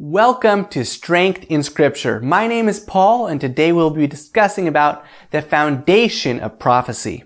Welcome to Strength in Scripture. My name is Paul and today we'll be discussing about the foundation of prophecy.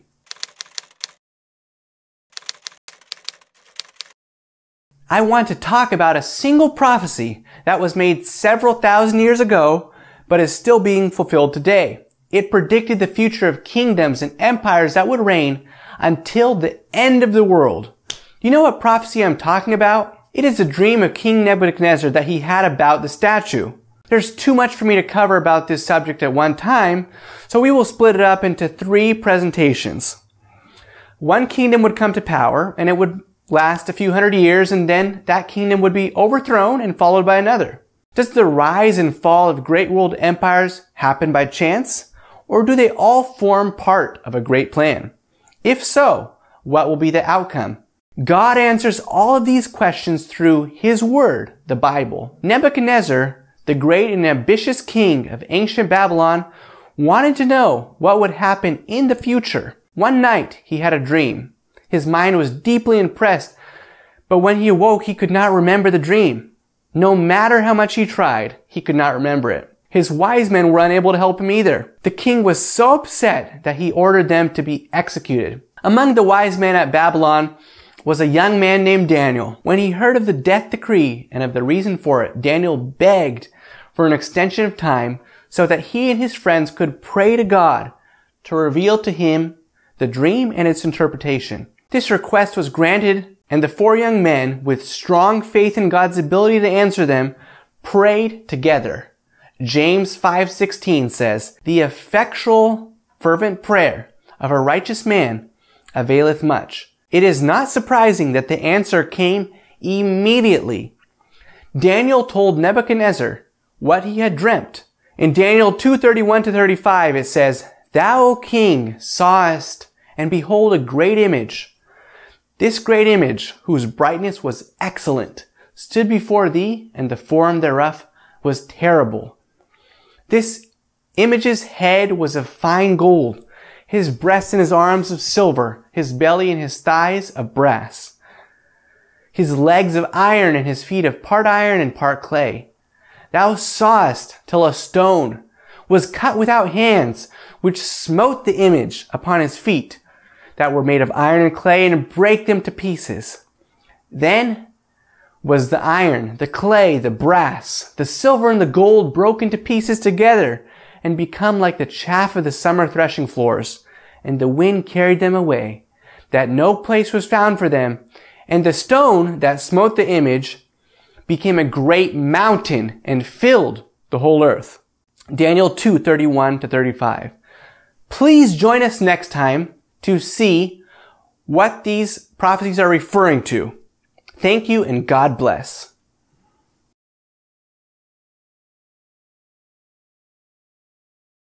I want to talk about a single prophecy that was made several thousand years ago, but is still being fulfilled today. It predicted the future of kingdoms and empires that would reign until the end of the world. Do You know what prophecy I'm talking about? It is a dream of King Nebuchadnezzar that he had about the statue. There's too much for me to cover about this subject at one time, so we will split it up into three presentations. One kingdom would come to power, and it would last a few hundred years, and then that kingdom would be overthrown and followed by another. Does the rise and fall of great world empires happen by chance, or do they all form part of a great plan? If so, what will be the outcome? God answers all of these questions through His Word, the Bible. Nebuchadnezzar, the great and ambitious king of ancient Babylon, wanted to know what would happen in the future. One night, he had a dream. His mind was deeply impressed, but when he awoke, he could not remember the dream. No matter how much he tried, he could not remember it. His wise men were unable to help him either. The king was so upset that he ordered them to be executed. Among the wise men at Babylon was a young man named Daniel. When he heard of the death decree and of the reason for it, Daniel begged for an extension of time so that he and his friends could pray to God to reveal to him the dream and its interpretation. This request was granted and the four young men, with strong faith in God's ability to answer them, prayed together. James 5:16 says, "The effectual fervent prayer of a righteous man availeth much." It is not surprising that the answer came immediately. Daniel told Nebuchadnezzar what he had dreamt. In Daniel 2:31 to 35 it says, "Thou, O king, sawest and behold a great image. This great image, whose brightness was excellent, stood before thee, and the form thereof was terrible. This image's head was of fine gold, his breast and his arms of silver, his belly and his thighs of brass, his legs of iron and his feet of part iron and part clay. Thou sawest till a stone was cut without hands, which smote the image upon his feet that were made of iron and clay and brake them to pieces. Then was the iron, the clay, the brass, the silver and the gold broken to pieces together and become like the chaff of the summer threshing floors, and the wind carried them away, that no place was found for them, and the stone that smote the image became a great mountain and filled the whole earth. Daniel 2, 31 to 35. Please join us next time to see what these prophecies are referring to. Thank you and God bless.